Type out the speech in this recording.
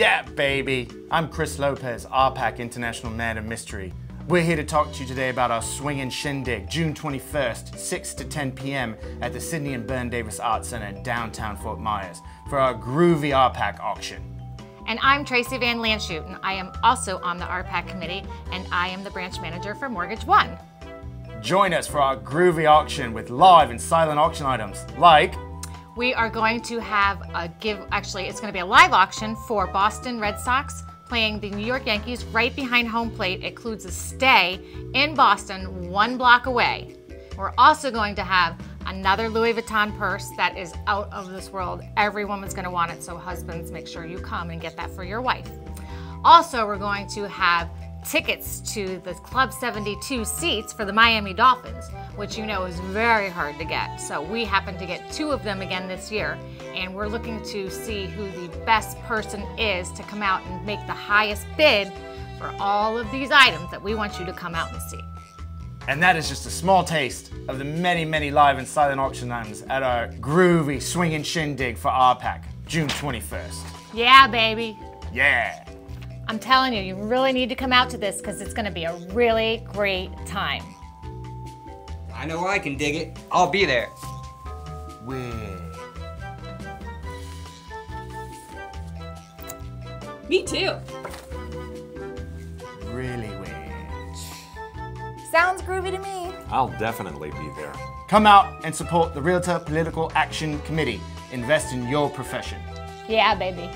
Yeah, baby. I'm Chris Lopez, RPAC International Man of Mystery. We're here to talk to you today about our swingin' shindig, June 21st, 6 to 10 p.m. at the Sidney and Berne Davis Art Center downtown Fort Myers for our groovy RPAC auction. And I'm Tracy Van Lanschut, and I am also on the RPAC committee, and I am the branch manager for Mortgage One. Join us for our groovy auction with live and silent auction items like We are going to have a give, actually, it's going to be a live auction for Boston Red Sox playing the New York Yankees right behind home plate. It includes a stay in Boston, one block away. We're also going to have another Louis Vuitton purse that is out of this world. Every woman's going to want it, so husbands, make sure you come and get that for your wife. Also, we're going to have tickets to the Club 72 seats for the Miami Dolphins, which you know is very hard to get. So we happen to get two of them again this year, and we're looking to see who the best person is to come out and make the highest bid for all of these items that we want you to come out and see. And that is just a small taste of the many, many live and silent auction items at our groovy swinging shindig for RPAC, June 21st. Yeah, baby. Yeah. I'm telling you, you really need to come out to this because it's going to be a really great time. I know I can dig it. I'll be there. Weird. Me too. Really weird. Sounds groovy to me. I'll definitely be there. Come out and support the Realtor Political Action Committee. Invest in your profession. Yeah, baby.